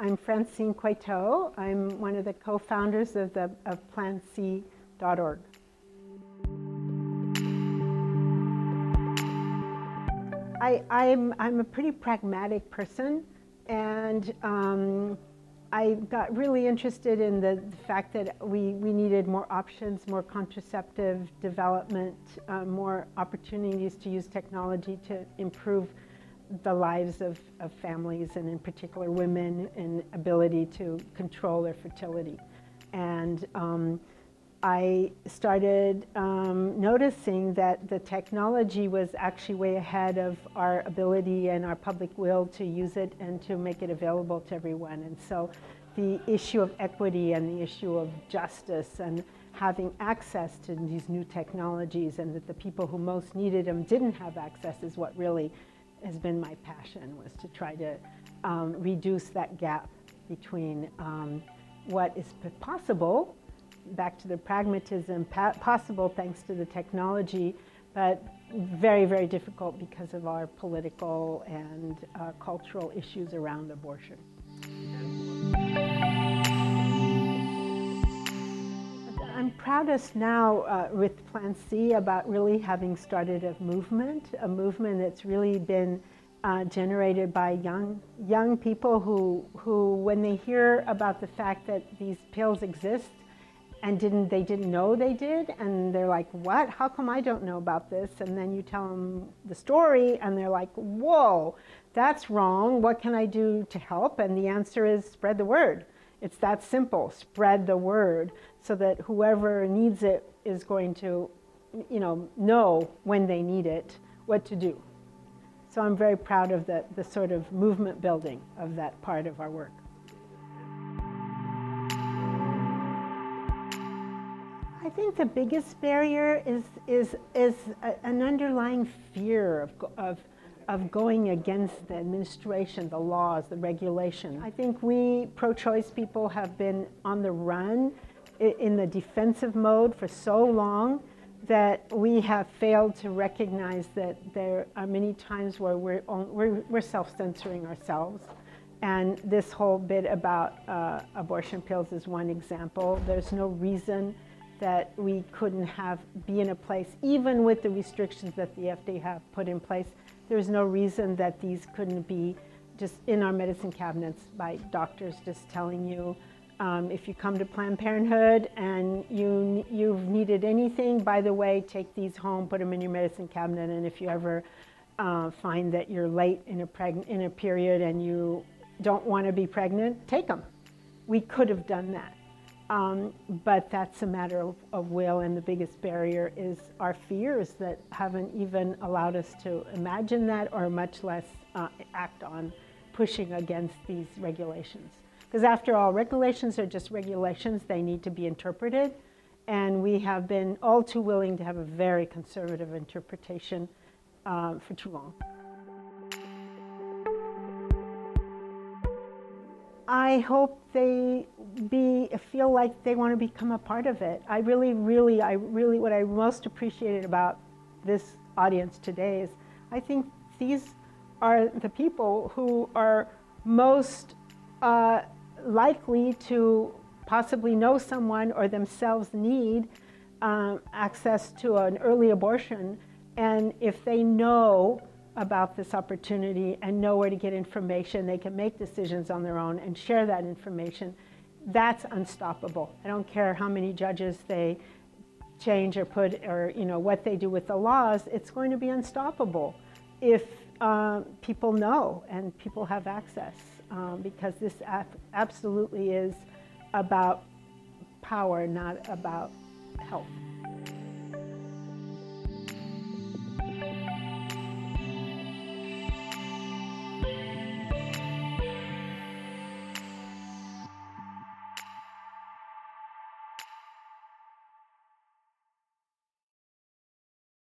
I'm Francine Coeytaux. I'm one of the co-founders of, the, of PlanC.org. I, I'm, I'm a pretty pragmatic person and um, I got really interested in the, the, fact that we, we needed more options, more contraceptive development, uh, more opportunities to use technology to improve the lives of, of families and in particular women and ability to control their fertility. And um, I started um, noticing that the technology was actually way ahead of our ability and our public will to use it and to make it available to everyone. And so the issue of equity and the issue of justice and having access to these new technologies and that the people who most needed them didn't have access is what really has been my passion was to try to um, reduce that gap between um, what is possible back to the pragmatism possible thanks to the technology, but very, very difficult because of our political and uh, cultural issues around abortion. Proudest now uh, with Plan C about really having started a movement, a movement that's really been uh, generated by young young people who who when they hear about the fact that these pills exist and didn't they didn't know they did and they're like what? How come i don't know about this? And then you tell them the story and they're like whoa that's wrong. What can i do to help? And the answer is spread the word. It's that simple. Spread the word so that whoever needs it is going to you know know when they need it what to do so i'm very proud of the, the sort of movement building of that part of our work I think the biggest barrier is, is, is a, an underlying fear of, of, of going against the administration, the laws, the regulation. I think we pro-choice people have been on the run in the defensive mode for so long that we have failed to recognize that there are many times where we're, we're, we're self-censoring ourselves. And this whole bit about uh, abortion pills is one example. There's no reason that we couldn't have be in a place, even with the restrictions that the FDA have put in place, there's no reason that these couldn't be just in our medicine cabinets by doctors just telling you, um, if you come to Planned Parenthood and you, you've needed anything, by the way, take these home, put them in your medicine cabinet, and if you ever uh, find that you're late in a, in a period and you don't want to be pregnant, take them. We could have done that. Um, but that's a matter of, of, will, and the biggest barrier is our fears that haven't even allowed us to imagine that or much less uh, act on pushing against these regulations. Because after all, regulations are just regulations, they need to be interpreted, and we have been all too willing to have a very conservative interpretation uh, for too long. I hope they be feel like they want to become a part of it. I really, really, I really, what I most appreciated about this audience today is I think these are the people who are most uh, likely to possibly know someone or themselves need um, access to an early abortion. And if they know about this opportunity and know where to get information. They can make decisions on their own and share that information. That's unstoppable. I don't care how many judges they change or put or you know what they do with the laws. It's going to be unstoppable if uh, people know and people have access um, because this absolutely is about power, not about health.